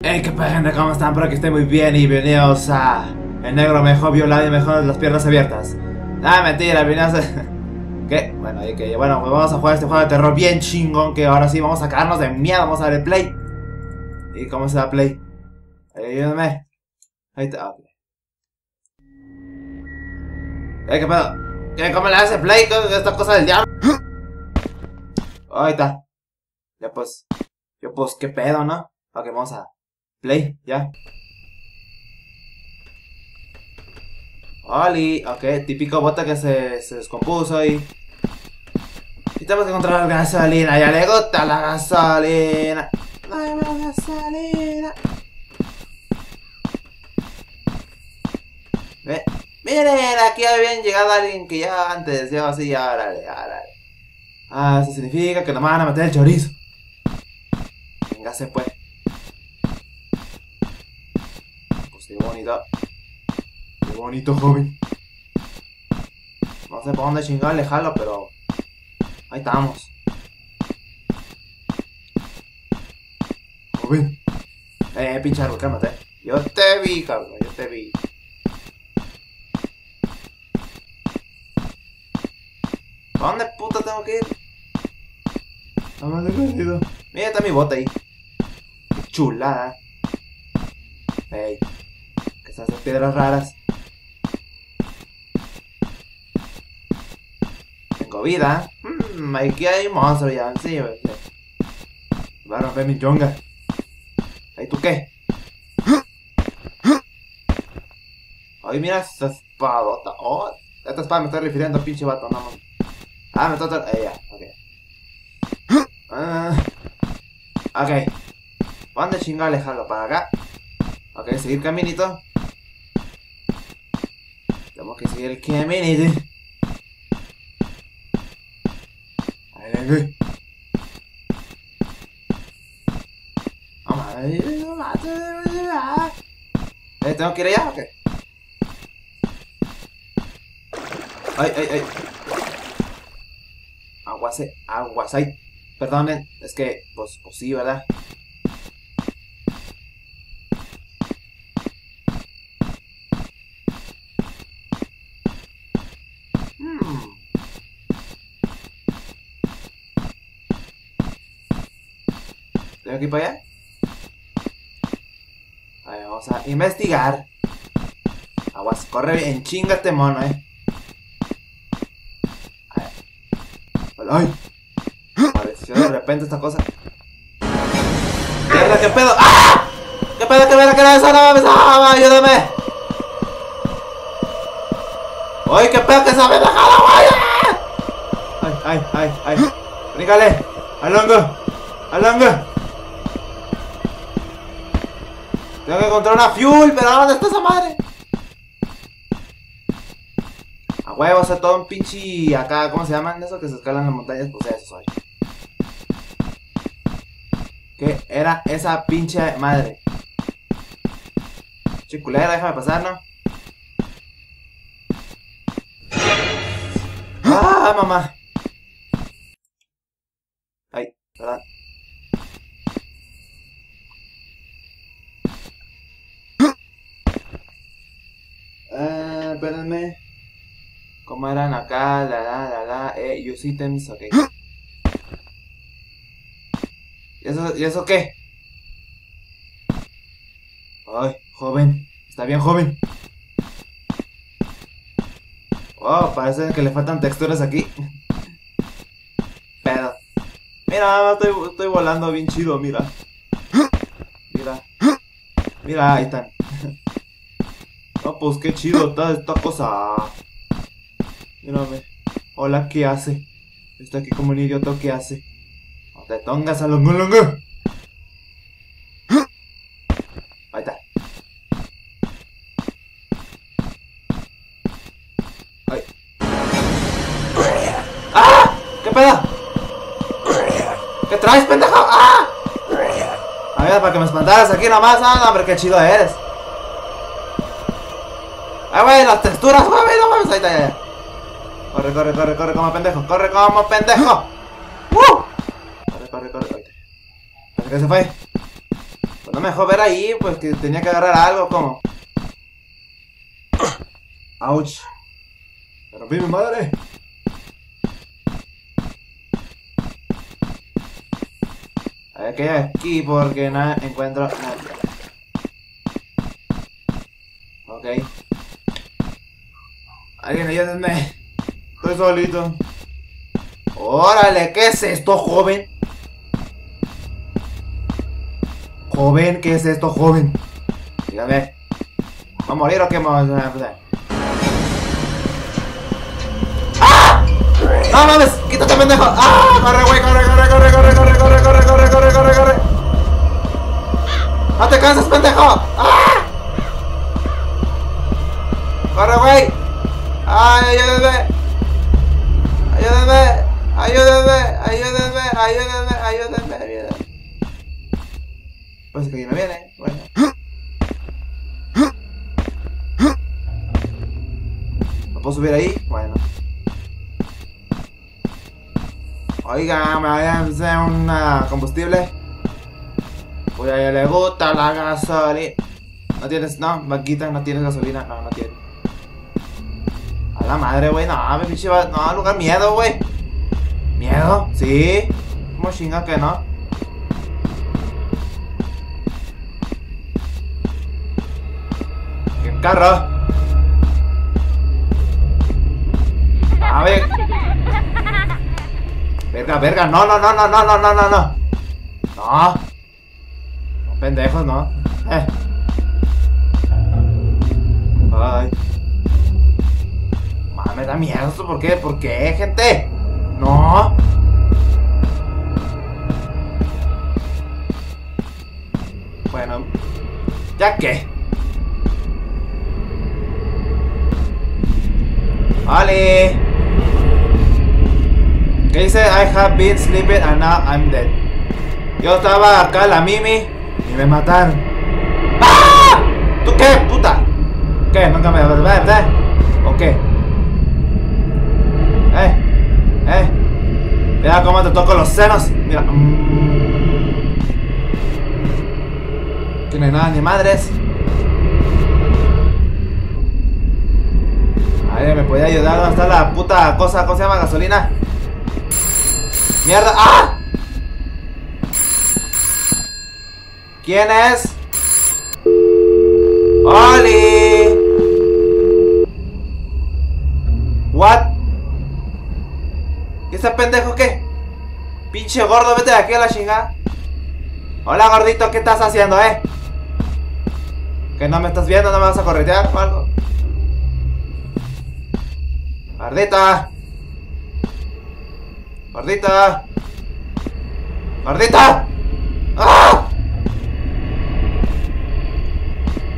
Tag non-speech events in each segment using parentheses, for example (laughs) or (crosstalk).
Hey, qué pedo, gente, ¿cómo están? Espero que estén muy bien y bienvenidos a El negro mejor violado y mejor las piernas abiertas. Ah, mentira, bienvenidos (laughs) a... ¿Qué? Bueno, hay que... Bueno, pues vamos a jugar este juego de terror bien chingón que ahora sí vamos a cagarnos de miedo, vamos a darle play. ¿Y cómo se da play? Ayúdame. Ahí está, ok. Hey, qué pedo. ¿Qué, ¿Cómo le hace play? ¿Qué es esta cosa del diablo? (gasps) Ahí está. Ya pues... Yo pues, qué pedo, ¿no? Ok, vamos a... Play, ya. Oli, ok, típico bota que se, se descompuso y... Y tenemos que encontrar gasolina, ya le gusta la gasolina. Hay más gasolina. Ve, miren, aquí habían llegado alguien que ya antes, yo así, árale, árale. Ah, eso significa que nos van a meter el chorizo. Venga, se pues. Qué bonito. Qué bonito, joven. No sé por dónde chingar le jalo, pero... Ahí estamos. Joven. Eh, pinche árbol, cálmate. Yo te vi, cabrón, yo te vi. ¿A dónde puta tengo que ir? Me he perdido. Mira, está mi bota ahí. Chulada. Ey. Esas piedras raras. Tengo vida. Mmm, aquí hay un monstruo ya. Sí, güey. Va a romper mi chonga. ¿Ahí tú qué? Ay, mira esa espadota. Oh, esta espada me estoy refiriendo, pinche vato. No, mames. Ah, me está... Eh, ya, ok. Ah, ok. ¿Dónde chingado le? ¿Para acá? Ok, seguir caminito. Tenemos que seguir el caminito. Ay, ay, ay. Vamos a ver. Eh, ¿tengo que ir allá o qué? Ay, ay, ay. Aguas, aguas, ay. Perdonen, es que, pues, pues sí, ¿verdad? ¿Tengo que ir para allá? A ver, vamos a investigar. Aguas, corre en chinga este mono, eh. A ver. ¡Ay! Apareció de repente esta cosa. ¡Mierda, qué pedo! ¡Ah! ¿Qué pedo, qué pedo, qué pedo? ¡No mames! ¡Ah, ayúdame! ¡Ay, qué pedo que se me dejado, güey! ¡Ay, ay, ay, ay! ¡Bríncale! ¡Alongo! ¡Alongo! Tengo que encontrar una fuel, pero ¿dónde está esa madre? A huevo, o sea, todo un pinche acá, ¿cómo se llaman? Eso que se escalan las montañas, pues eso soy. ¿Qué era esa pinche madre? Chiculera, déjame pasar, ¿no? ¡Ah, mamá! Ay, perdón. Eh, espérenme. ¿Cómo eran acá? La, la, la, la. Eh, use items, ok. (gasps) ¿Y eso, ¿Y eso qué? Ay, joven. Está bien, joven. Oh, parece que le faltan texturas aquí. (laughs) Pero. Mira, estoy, estoy volando bien chido, mira. (gasps) Mira. Mira, ahí están. No, pues qué chido está esta cosa. Mírame. Hola, ¿qué hace? Está aquí como un idiota, ¿qué hace? No te tongas a longo longo. Ahí está. Ay. ¡Ah! ¿Qué pedo? ¿Qué traes, pendejo? ¡Ah! A ver, para que me espantaras aquí nomás, ah, hombre, qué chido eres. Ah, güey, las texturas, güey, no mames, ahí está, ya. Corre, corre, corre, corre como pendejo, corre como pendejo. ¡Uh! Corre, corre, corre. Parece que se fue. Pues no me dejó ver ahí, pues que tenía que agarrar algo, como. Ouch. Me rompí mi madre. A ver qué hay aquí porque no encuentro nada. Ok. Alguien ayúdenme. Estoy solito. Órale, ¿qué es esto, joven? Joven, ¿qué es esto, joven? Dígame. ¿Va a morir o qué vamos a hacer? ¡Ah! ¡No mames! ¡Quítate, pendejo! ¡Ah! ¡Corre, güey! ¡Corre, corre, corre, corre, corre, corre, corre, corre, corre, corre, corre! ¡No te canses, pendejo! ¡Ah! ¡Corre, güey! ¡Ay, ayúdenme! ¡Ayúdenme! ¡Ayúdenme! ¡Ayúdenme! ¡Ayúdenme! ¡Ayúdenme! ¡Ayúdenme! Pues que ya me viene. Bueno. ¿No puedo subir ahí? Bueno. Oiga, me hacer una combustible. Pues a ella le gusta la gasolina. ¿No tienes? No, vaquita, no tienes gasolina. No, no tienes. La madre, güey. No, me pinche va. No, lugar miedo, güey. ¿Miedo? Sí. ¿Cómo chinga que no? ¿Qué carro? A ver. Verga, verga. No, no, no, no, no, no, no, no, no. No. No, pendejos, no. Eh. Ay. Me da miedo esto. ¿Por qué? ¿Por qué, gente? No. Bueno. ¿Ya qué? Vale. ¿Qué dice? I have been sleeping and now I'm dead. Yo estaba acá, la Mimi, y me mataron. ¡Ah! ¿Tú qué, puta? ¿Qué? ¿Nunca me vas a ver, eh? ¿O qué? ¿Eh? ¿Eh? Mira cómo te toco los senos. Mira. Que no hay nada ni madres. Ay, me podía ayudar. ¿Dónde está la puta cosa? ¿Cómo se llama? Gasolina. ¡Mierda! ¡Ah! ¿Quién es? ¡Oli! ¿What? ¿Y ese pendejo qué? Pinche gordo, vete de aquí a la chingada. Hola gordito, ¿qué estás haciendo, eh? ¿Que no me estás viendo? ¿No me vas a corretear o algo? Gordita. Gordita. Gordita. ¡Ah!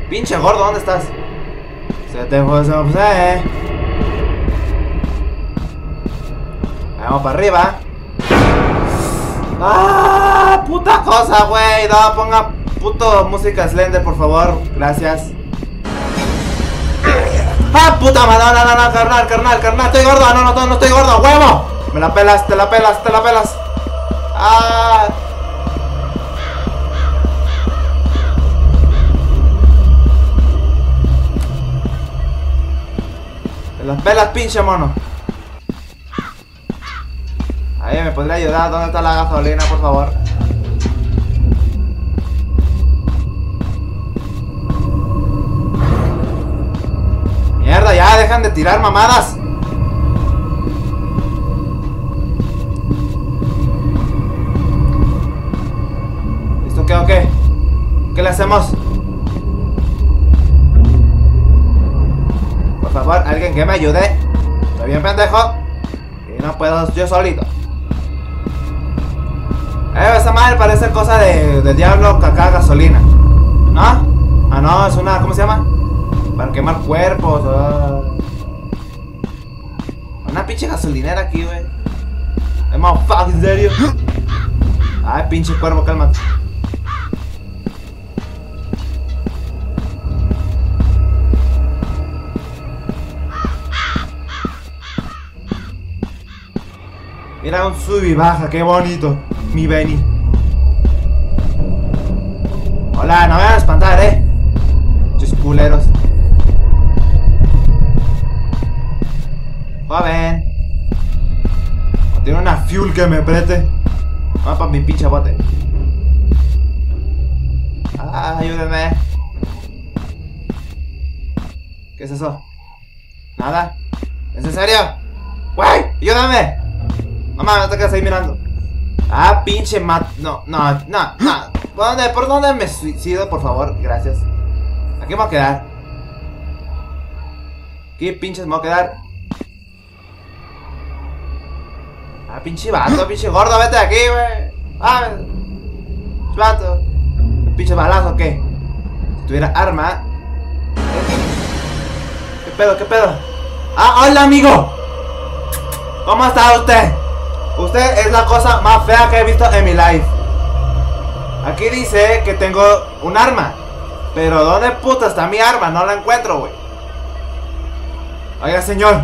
Pinche gordo, ¿dónde estás? Se te fue, se me fue. Vamos para arriba. ¡Ah! ¡Puta cosa, güey! No, ponga puto música Slender, por favor. Gracias. ¡Ah, puta madre! No, no, no, carnal, carnal, carnal. Estoy gordo. No, no, no, no estoy gordo. ¡Huevo! Me la pelas, te la pelas, te la pelas. ¡Ah! Te las pelas, pinche mono. Podría ayudar. ¿Dónde está la gasolina, por favor? Mierda, ya dejan de tirar mamadas. ¿Listo qué o qué? ¿Qué le hacemos? Por favor, alguien que me ayude. Estoy bien pendejo. Y no puedo yo solito. Eh, esa madre parece cosa de, del diablo caca gasolina. ¿No? Ah, no, es una. ¿Cómo se llama? Para quemar cuerpos. ah. Una pinche gasolinera aquí, güey. Es más fuck, en serio. Ay, pinche cuervo, cálmate. Mira un sub y baja, qué bonito. Mi Benny. Hola, no me van a espantar, eh. Chis culeros. Joven. Tiene una fuel que me prete. Vamos para mi pinche bote. Ah, ayúdenme. ¿Qué es eso? ¿Nada? ¿Es en serio? ¡Güey! ¡Ayúdame! Mamá, no te quedas ahí mirando. Ah, pinche mat... No, no, no, no. ¿Por dónde, ¿Por dónde me suicido, por favor? Gracias. Aquí me voy a quedar. Aquí pinches me voy a quedar. Ah, pinche vato, pinche gordo, vete de aquí, güey. Ah, vato. Pinche balazo, ¿qué? Si tuviera arma. ¿Qué pedo, qué pedo? Ah, hola, amigo. ¿Cómo está usted? Usted es la cosa más fea que he visto en mi life. Aquí dice que tengo un arma. Pero ¿dónde puta está mi arma? No la encuentro, güey. Oiga, señor.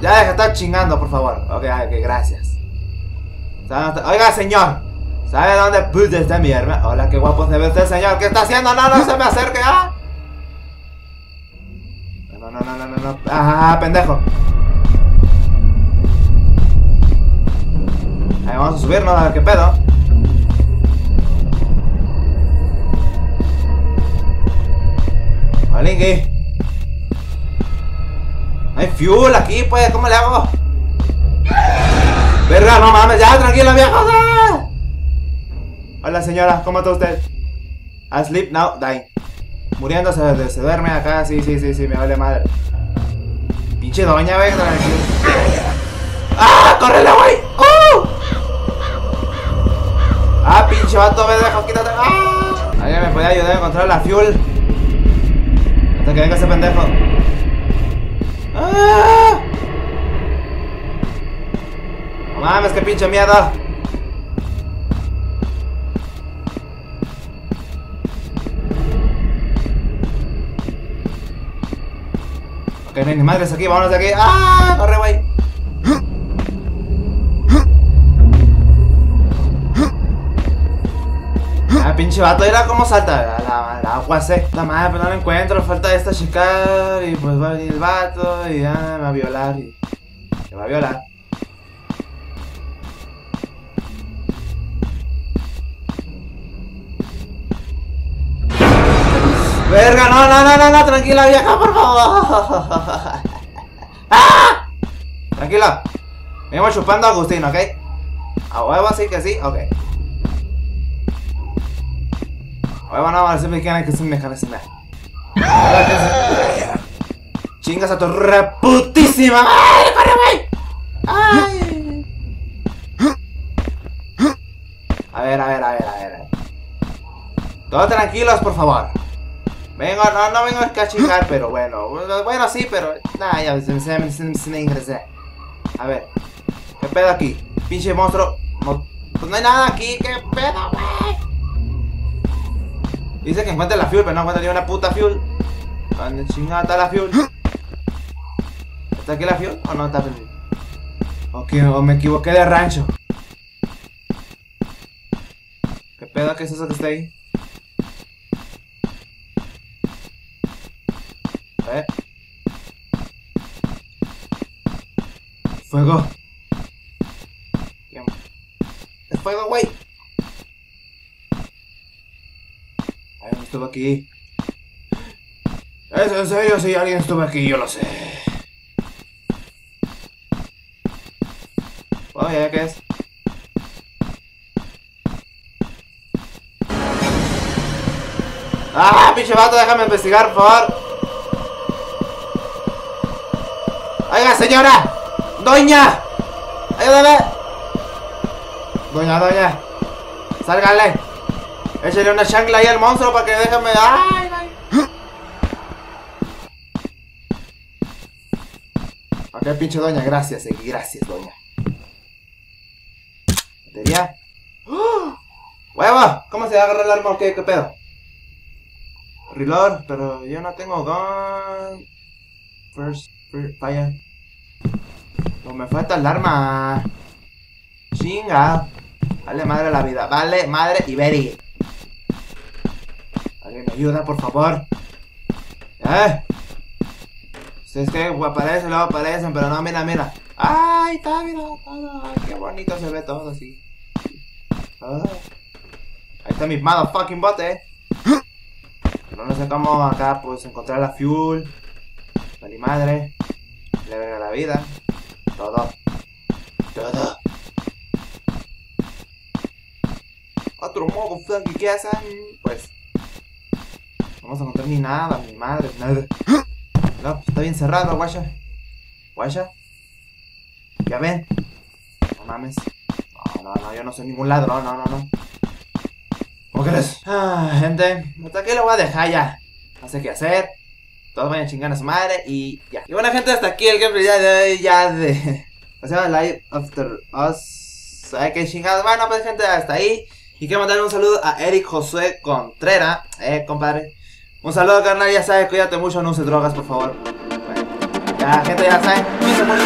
Ya deja de estar chingando, por favor. Ok, ok, gracias. Oiga, señor. ¿Sabe dónde puta está mi arma? Hola, qué guapo se ve usted, señor. ¿Qué está haciendo? No, no se me acerque, ¿ah? No, no, no, no, no, no. Ah, pendejo. Vamos a subirnos a ver qué pedo. Malingui. Hay fuel aquí, pues, ¿cómo le hago? Verga, no mames, ya, tranquila, vieja. Hola, señora, ¿cómo está usted? Asleep now, dying. Muriéndose, se, duerme acá, sí, sí, sí, sí, me vale madre. Pinche doña, ve, tranquilo. ¡Ah! ¡Córrele, güey! ¡Oh! Pinche vato, me dejas, quítate! ¡Ah! ¿Alguien me puede ayudar a encontrar la fuel? Hasta que venga ese pendejo. ¡Ah! No mames, qué pinche mierda. Ok, no hay ni madres aquí, vámonos de aquí. ¡Ah! ¡Corre, güey! Pinche vato, mira cómo salta. La, la, agua seca. Madre, pero no lo encuentro. Falta esta chica. Y pues va a venir el vato. Y ya me va a violar. Y me va a violar. Verga, no, no, no, no, no, tranquila vieja, por favor. (laughs) ¡Ah! Tranquila. Venimos chupando a Agustín, ¿ok? A huevo, sí que sí, ok. A huevo, no, a me quieren que se me dejan Chingas a tu reputísima madre, corre, güey. Ay. A ver, a ver, a ver, a ver. Todos tranquilos, por favor. Vengo, no, no vengo a chingar, pero bueno. Bueno, sí, pero. Nah, ya se me, se, se me ingresé. A ver. ¿Qué pedo aquí? Pinche monstruo. Pues no hay nada aquí. ¿Qué pedo, güey? Dice que encuentre la fuel, pero no encuentra ni una puta fuel. ¿Dónde chingada está la fuel? ¿Está aquí la fuel o no está perdido? Ok, o me equivoqué de rancho. ¿Qué pedo? ¿Qué es eso que está ahí? Ver. Fuego. Es fuego, güey. Alguien estuvo aquí. Es en serio, si alguien estuvo aquí, yo lo sé. Oye, ¿qué es? ¡Ah, pinche vato! Déjame investigar, por favor. Oiga, señora. Doña. Ayúdame. Doña, doña. Sálgale. Échale una chancla ahí al monstruo para que déjame. ¡Ay, ay! Pinche doña, gracias, eh, gracias, doña. ¿Batería? ¡Oh! ¡Huevo! ¿Cómo se va a agarrar el arma o qué? ¿Qué pedo? Reload, pero yo no tengo gun. First, first fire. No me falta el arma. Chinga. Vale madre la vida. Vale madre very. ¿Alguien me ayuda, por favor? ¿Eh? Si es que aparecen, luego aparecen, pero no, mira, mira. ¡Ay, está, mira, qué bonito se ve todo así! Ahí está mi motherfucking bote. Pero no sé cómo acá, pues, encontrar la fuel. La madre. Le verga la vida. Todo. Todo. Otro modo, ¿qué hacen? Pues. No vamos a encontrar ni nada, mi madre, nada. (gasps) No, está bien cerrado, guaya. Guaya. Ya ven. No mames. No, no, no, yo no soy ningún ladrón, no, no, no. ¿Cómo crees? Ah, gente, hasta aquí lo voy a dejar ya. No sé qué hacer. Todos vayan a chingar a su madre y ya. Y bueno, gente, hasta aquí el gameplay ya de hoy, ya de. O sea, Live After Us. Hay que chingar. Bueno, pues, gente, hasta ahí. Y quiero mandarle un saludo a Eric Josué Contreras. Eh, compadre. Un saludo, carnal, ya sabes, cuídate mucho, no uses drogas, por favor. Bueno, ya, gente, ya sabe, cuídate mucho.